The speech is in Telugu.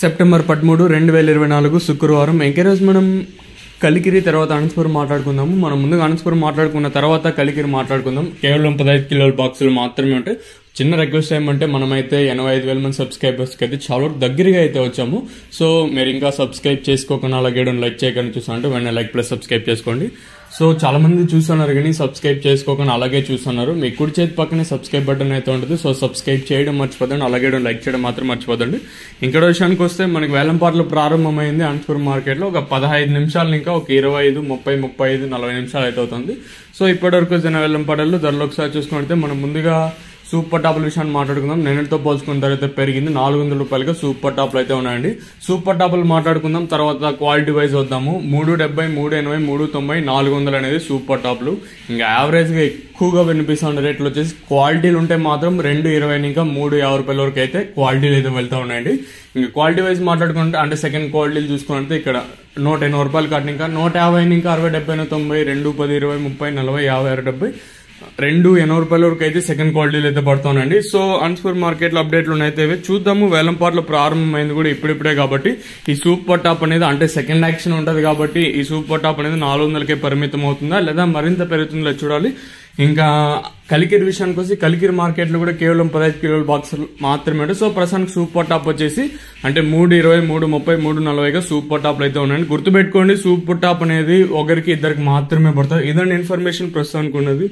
సెప్టెంబర్ పదమూడు రెండు వేల ఇరవై నాలుగు శుక్రవారం. ఎంకరేజ్ మనం కలికిరి తర్వాత అనంతపురం మాట్లాడుకుందాము. మనం ముందుగా అనంతపురం మాట్లాడుకున్న తర్వాత కలికిరి మాట్లాడుకుందాం. కేవలం పదహైదు కిలోల బాక్సులు మాత్రమే ఉంటాయి చిన్న రిక్వెస్ట్ ఏమంటే మనమైతే ఎనభై ఐదు వేల మంది సబ్స్క్రైబర్స్కి అయితే చాలా వరకు దగ్గరగా అయితే వచ్చాము. సో మీరు ఇంకా సబ్స్క్రైబ్ చేసుకోకుండా అలాగే లైక్ చేయకుండా చూసారంటే వెంటనే లైక్ ప్లస్ సబ్స్క్రైబ్ చేసుకోండి. సో చాలా మంది చూస్తున్నారు కానీ సబ్స్క్రైబ్ చేసుకోకుండా అలాగే చూస్తున్నారు. మీ కుడి చేతి పక్కనే సబ్స్క్రైబ్ బటన్ అయితే ఉంటుంది. సో సబ్స్క్రైబ్ చేయడం మర్చిపోదండి. అలాగే లైక్ చేయడం మాత్రం మర్చిపోదండి. ఇంకో విషయానికి వస్తే మనకి వేలంపాట్లు ప్రారంభమైంది అనంతపురం మార్కెట్లో ఒక పదహైదు నిమిషాలు ఇంకా ఒక ఇరవై ఐదు ముప్పై ముప్పై ఐదు నలభై నిమిషాలు అయితే అవుతుంది. సో ఇప్పటివరకు జన వేలంపాటలు ధరలు ఒకసారి చూసుకుంటే మనం ముందుగా సూపర్ టాప్ల విషయాన్ని మాట్లాడుకుందాం. నిన్నటితో పోల్చుకున్న తర్వాత పెరిగింది. నాలుగు వందల రూపాయలుగా సూపర్ టాప్లు అయితే ఉన్నాయండి. సూపర్ టాప్లు మాట్లాడుకుందాం. తర్వాత క్వాలిటీ వైజ్ వద్దాము. మూడు డెబ్బై మూడు ఎనభై మూడు తొంభై నాలుగు వందలు అనేది సూపర్ టాప్లు. ఇంకా యావరేజ్గా ఎక్కువగా ఎక్కువగా వినిపిస్తున్న రేట్లు వచ్చేసి క్వాలిటీలు ఉంటే మాత్రం రెండు ఇరవై ఇంకా మూడు యాభై రూపాయల వరకు అయితే క్వాలిటీలు అయితే వెళ్తూ ఉన్నాయండి. ఇంకా క్వాలిటీ వైజ్ మాట్లాడుకుంటే అంటే సెకండ్ క్వాలిటీలు చూసుకుంటే ఇక్కడ నూట ఎనభై రూపాయలు కట్టిన ఇంకా నూట యాభై ఇంకా అరవై డెబ్బై తొంభై రెండు పది ఇరవై ముప్పై నలభై యాభై అరవై డెబ్బై రెండు ఎనభై రూపాయల వరకు అయితే సెకండ్ క్వాలిటీలు అయితే పడుతానండి సో అన్స్పూర్ మార్కెట్లో అప్డేట్లు అయితే ఇవి. చూద్దాము వేలంపాట్లో ప్రారంభమైంది కూడా ఇప్పుడిప్పుడే కాబట్టి. ఈ సూపర్ టాప్ అనేది అంటే సెకండ్ యాక్షన్ ఉంటది కాబట్టి ఈ సూపర్ టాప్ అనేది నాలుగు వందలకే పరిమితం అవుతుందా? లేదా మరింత పెరుగుతుందో చూడాలి. ఇంకా కలికిరి విషయానికి వచ్చి కలికిరి మార్కెట్లో కూడా కేవలం పదహైదు కిలోల బాక్స్ మాత్రమే సో ప్రస్తుతానికి సూపర్ టాప్ వచ్చేసి అంటే మూడు ఇరవై మూడు ముప్పై మూడు నలభైగా సూపర్ టాప్లు అయితే ఉన్నాయండి. గుర్తుపెట్టుకోండి సూపర్ టాప్ అనేది ఒకరికి ఇద్దరికి మాత్రమే పడుతుంది ఇదండి ఇన్ఫర్మేషన్ ప్రస్తుతానికి ఉన్నది.